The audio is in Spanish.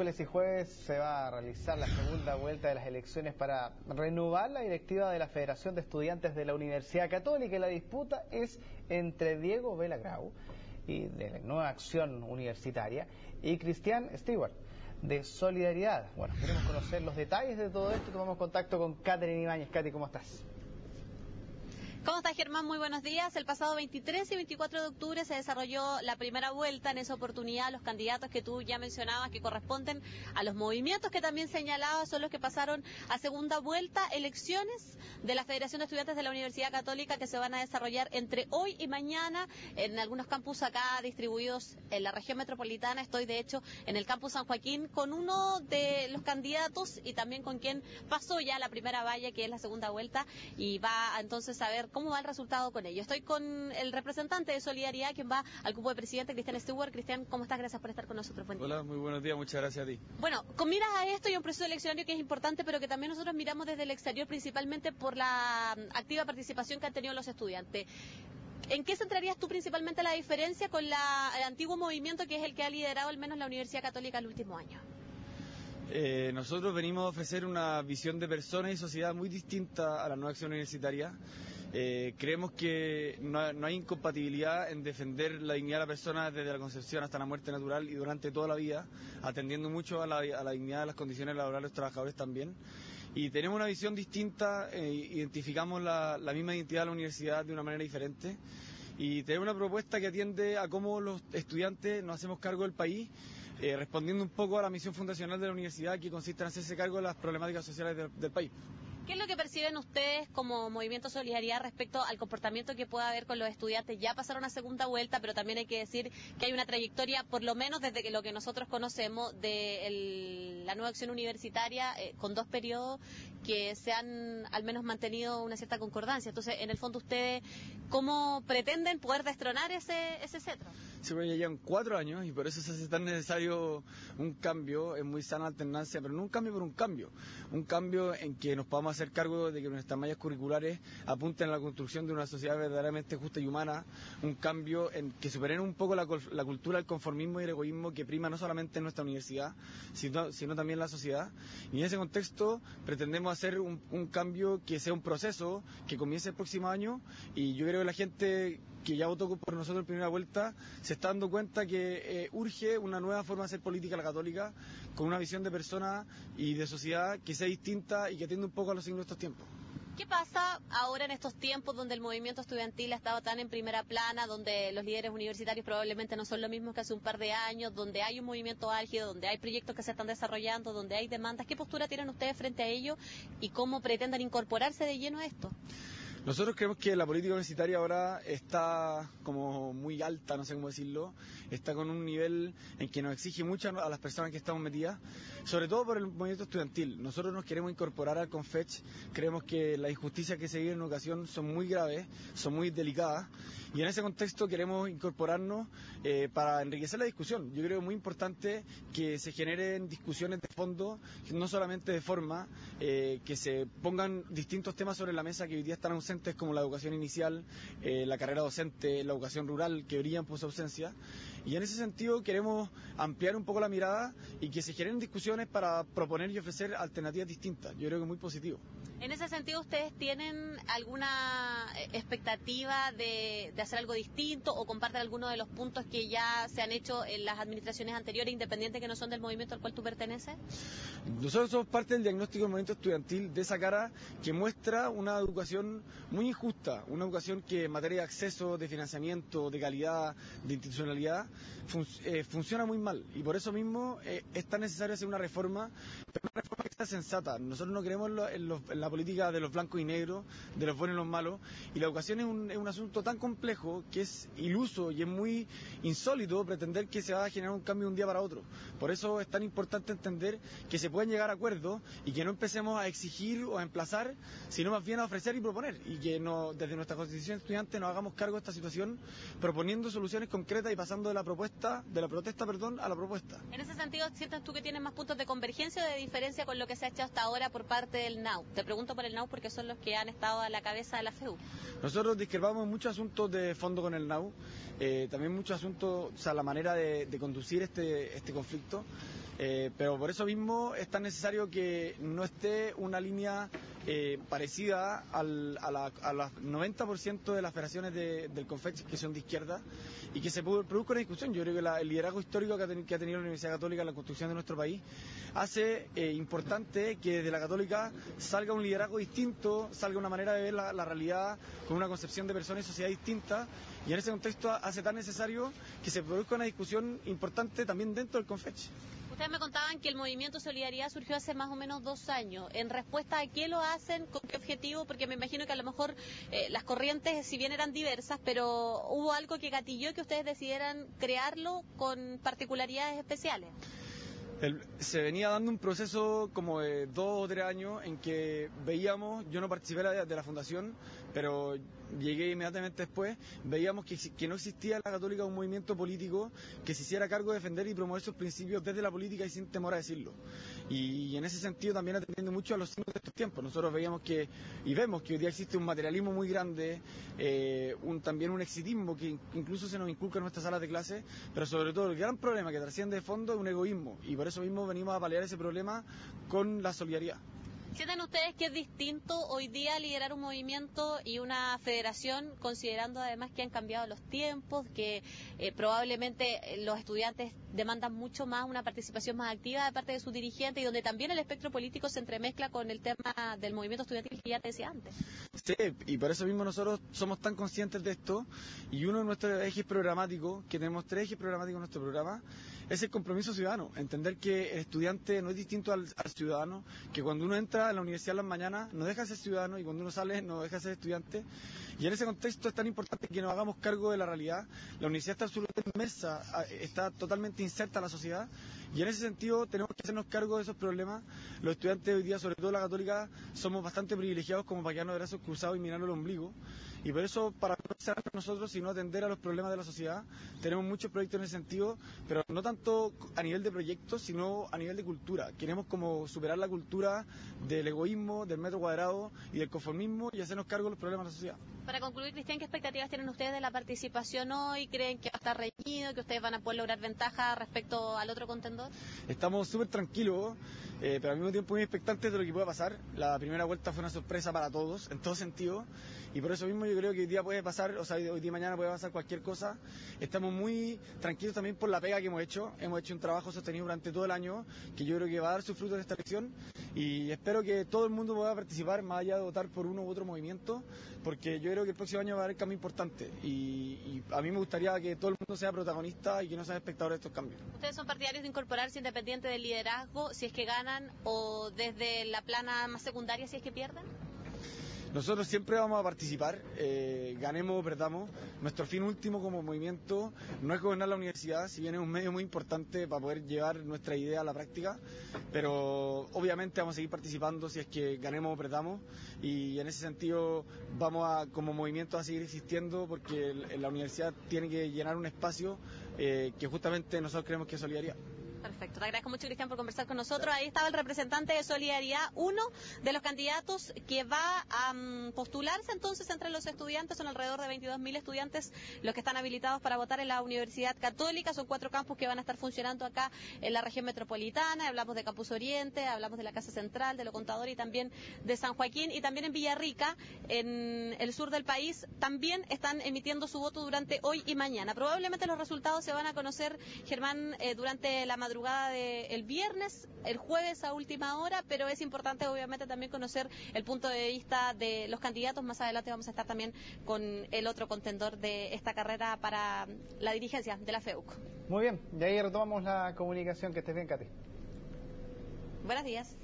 Miércoles y jueves se va a realizar la segunda vuelta de las elecciones para renovar la directiva de la Federación de Estudiantes de la Universidad Católica. La disputa es entre Diego Velagrau y de la Nueva Acción Universitaria y Cristian Stewart de Solidaridad. Bueno, queremos conocer los detalles de todo esto. Tomamos contacto con Catherine Ibáñez. Katy, ¿cómo estás? ¿Cómo estás, Germán? Muy buenos días. El pasado 23 y 24 de octubre se desarrolló la primera vuelta. En esa oportunidad, los candidatos que tú ya mencionabas, que corresponden a los movimientos que también señalabas, son los que pasaron a segunda vuelta. Elecciones de la Federación de Estudiantes de la Universidad Católica que se van a desarrollar entre hoy y mañana en algunos campus acá distribuidos en la región metropolitana. Estoy, de hecho, en el campus San Joaquín con uno de los candidatos y también con quien pasó ya la primera valla, que es la segunda vuelta, y va entonces a ver cómo va el resultado con ello. Estoy con el representante de Solidaridad, quien va al cupo de presidente, Cristian Stewart. Cristian, ¿cómo estás? Gracias por estar con nosotros. Hola, muy buenos días, muchas gracias a ti. Bueno, con miras a esto y un proceso eleccionario que es importante, pero que también nosotros miramos desde el exterior, principalmente por la mm, activa participación que han tenido los estudiantes. ¿En qué centrarías tú principalmente la diferencia con la, el antiguo movimiento que es el que ha liderado al menos la Universidad Católica el último año? Eh, nosotros venimos a ofrecer una visión de persona y sociedad muy distinta a la nueva acción universitaria. Eh, creemos que no, hay incompatibilidad en defender la dignidad de la persona desde la concepción hasta la muerte natural y durante toda la vida, atendiendo mucho a la, dignidad de las condiciones laborales de los trabajadores también. Y tenemos una visión distinta, eh, identificamos la, la misma identidad de la universidad de una manera diferente y tenemos una propuesta que atiende a cómo los estudiantes nos hacemos cargo del país eh, respondiendo un poco a la misión fundacional de la universidad que consiste en hacerse cargo de las problemáticas sociales del, país. ¿Qué es lo que perciben ustedes como Movimiento Solidaridad respecto al comportamiento que pueda haber con los estudiantes? Ya pasaron a segunda vuelta, pero también hay que decir que hay una trayectoria, por lo menos desde que lo que nosotros conocemos de la nueva acción universitaria, eh, con dos periodos que se han al menos mantenido una cierta concordancia. Entonces, en el fondo, ustedes, ¿cómo pretenden poder destronar ese, ese cetro? Sí, ya llevan cuatro años y por eso se hace tan necesario un cambio, es muy sana alternancia, pero no un cambio por un cambio, un cambio en que nos podamos hacer cargo de que nuestras mallas curriculares apunten a la construcción de una sociedad verdaderamente justa y humana, un cambio en que superen un poco la, cultura del conformismo y el egoísmo que prima no solamente en nuestra universidad, sino, sino también en la sociedad. Y en ese contexto pretendemos hacer un, un cambio que sea un proceso que comience el próximo año y yo creo que la gente que ya votó por nosotros en primera vuelta se está dando cuenta que eh, urge una nueva forma de hacer política la católica, con una visión de persona y de sociedad que sea distinta y que atienda un poco a los signos de estos tiempos. ¿Qué pasa ahora en estos tiempos donde el movimiento estudiantil ha estado tan en primera plana, donde los líderes universitarios probablemente no son lo mismos que hace un par de años, donde hay un movimiento álgido, donde hay proyectos que se están desarrollando, donde hay demandas? ¿Qué postura tienen ustedes frente a ello y cómo pretenden incorporarse de lleno a esto? Nosotros creemos que la política universitaria ahora está como muy alta, no sé cómo decirlo, está con un nivel en que nos exige mucho a las personas que estamos metidas, sobre todo por el movimiento estudiantil. Nosotros nos queremos incorporar al CONFECH, creemos que las injusticias que se viven en ocasión son muy graves, son muy delicadas, y en ese contexto queremos incorporarnos eh, para enriquecer la discusión. Yo creo que es muy importante que se generen discusiones de fondo, no solamente de forma, eh, que se pongan distintos temas sobre la mesa que hoy día están ausentes como la educación inicial, eh, la carrera docente, la educación rural, que brillan por su ausencia. Y en ese sentido queremos ampliar un poco la mirada y que se generen discusiones para proponer y ofrecer alternativas distintas. Yo creo que es muy positivo. En ese sentido, ¿ustedes tienen alguna eh, expectativa de, hacer algo distinto o comparten algunos de los puntos que ya se han hecho en las administraciones anteriores, independientes que no son del movimiento al cual tú perteneces? Nosotros somos parte del diagnóstico del movimiento estudiantil de esa cara que muestra una educación muy injusta, una educación que en materia de acceso, de financiamiento, de calidad, de institucionalidad, eh, funciona muy mal. Y por eso mismo eh, es tan necesario hacer una reforma, sensata. Nosotros no creemos en, la política de los blancos y negros, de los buenos y los malos, y la educación es un, es un asunto tan complejo que es iluso y es muy insólito pretender que se va a generar un cambio de un día para otro. Por eso es tan importante entender que se pueden llegar a acuerdos y que no empecemos a exigir o a emplazar, sino más bien a ofrecer y proponer y que no, desde nuestra constitución estudiante nos hagamos cargo de esta situación proponiendo soluciones concretas y pasando de la propuesta, de la protesta, perdón, a la propuesta. En ese sentido, ¿sientes tú que tienes más puntos de convergencia o de diferencia con lo que se ha hecho hasta ahora por parte del NAU? Te pregunto por el NAU porque son los que han estado a la cabeza de la FEU. Nosotros discrepamos muchos asuntos de fondo con el NAU, eh, también muchos asuntos, o sea, la manera de, conducir este, este conflicto. Eh, pero por eso mismo es tan necesario que no esté una línea eh, parecida al, a, la, a las 90% de las federaciones del CONFEX que son de izquierda y que se produzca una discusión. Yo creo que el liderazgo histórico que ha, tenido, que ha, tenido la Universidad Católica en la construcción de nuestro país hace eh, importante que desde la Católica salga un liderazgo distinto, salga una manera de ver la, la realidad con una concepción de persona y sociedad distinta y en ese contexto hace tan necesario que se produzca una discusión importante también dentro del CONFECH. Ustedes me contaban que el movimiento Solidaridad surgió hace más o menos dos años. ¿En respuesta a qué lo hacen? ¿Con qué objetivo? Porque me imagino que a lo mejor eh, las corrientes, si bien eran diversas, pero hubo algo que gatilló que ustedes decidieran crearlo con particularidades especiales. Se venía dando un proceso como de dos o tres años en que veíamos, yo no participé de la fundación, pero llegué inmediatamente después, veíamos que, no existía en la católica un movimiento político que se hiciera cargo de defender y promover sus principios desde la política y sin temor a decirlo. Y, en ese sentido también atendiendo mucho a los signos de estos tiempos. Nosotros veíamos que, y vemos que hoy día existe un materialismo muy grande, eh, un, también un exitismo que incluso se nos inculca en nuestras salas de clase, pero sobre todo el gran problema que trasciende de fondo es un egoísmo. Eso mismo venimos a paliar ese problema con la solidaridad. ¿Sienten ustedes que es distinto hoy día liderar un movimiento y una federación, considerando además que han cambiado los tiempos, que eh, probablemente los estudiantes demandan mucho más una participación más activa de parte de sus dirigentes y donde también el espectro político se entremezcla con el tema del movimiento estudiantil que ya te decía antes? Sí, y por eso mismo nosotros somos tan conscientes de esto y uno de nuestros ejes programáticos, que tenemos tres ejes programáticos en nuestro programa, es el compromiso ciudadano, entender que el estudiante no es distinto al, ciudadano, que cuando uno entra a la universidad en las mañanas no deja de ser ciudadano y cuando uno sale no deja de ser estudiante. Y en ese contexto es tan importante que nos hagamos cargo de la realidad. La universidad está absolutamente inmersa, está totalmente inserta en la sociedad y en ese sentido tenemos que hacernos cargo de esos problemas. Los estudiantes hoy día, sobre todo la católica, somos bastante privilegiados como para quedarnos de brazos cruzados y mirarnos el ombligo. Y por eso, para nosotros, sino atender a los problemas de la sociedad, tenemos muchos proyectos en ese sentido, pero no tanto a nivel de proyectos, sino a nivel de cultura. Queremos como superar la cultura del egoísmo, del metro cuadrado y del conformismo y hacernos cargo de los problemas de la sociedad. Para concluir, Cristian, ¿qué expectativas tienen ustedes de la participación hoy? ¿Creen que va a estar reñido, que ustedes van a poder lograr ventaja respecto al otro contendor? Estamos súper tranquilos, eh, pero al mismo tiempo muy expectantes de lo que pueda pasar. La primera vuelta fue una sorpresa para todos, en todo sentido. Y por eso mismo yo creo que hoy día puede pasar, o sea, hoy día mañana puede pasar cualquier cosa. Estamos muy tranquilos también por la pega que hemos hecho. Hemos hecho un trabajo sostenido durante todo el año, que yo creo que va a dar sus frutos en esta elección. Y espero que todo el mundo pueda participar, más allá de votar por uno u otro movimiento, porque yo creo que el próximo año va a haber cambio importante. Y, y a mí me gustaría que todo el mundo sea protagonista y que no sea espectador de estos cambios. ¿Ustedes son partidarios de incorporarse independiente del liderazgo, si es que ganan, o desde la plana más secundaria, si es que pierden? Nosotros siempre vamos a participar, eh, ganemos o perdamos. Nuestro fin último como movimiento no es gobernar la universidad, si bien es un medio muy importante para poder llevar nuestra idea a la práctica, pero obviamente vamos a seguir participando si es que ganemos o perdamos y en ese sentido vamos a, como movimiento a seguir existiendo porque la universidad tiene que llenar un espacio eh, que justamente nosotros creemos que es solidaridad. Perfecto, te agradezco mucho Cristian por conversar con nosotros. Ahí estaba el representante de Solidaridad, uno de los candidatos que va a um, postularse entonces entre los estudiantes, son alrededor de 22.000 estudiantes los que están habilitados para votar en la Universidad Católica, son cuatro campus que van a estar funcionando acá en la región metropolitana, hablamos de Campus Oriente, hablamos de la Casa Central, de lo Contador y también de San Joaquín. Y también en Villarrica, en el sur del país, también están emitiendo su voto durante hoy y mañana. Probablemente los resultados se van a conocer, Germán, eh, durante la madrugada del viernes, el jueves a última hora, pero es importante obviamente también conocer el punto de vista de los candidatos. Más adelante vamos a estar también con el otro contendor de esta carrera para la dirigencia de la FEUC. Muy bien, de ahí retomamos la comunicación. Que estés bien, Katy. Buenos días.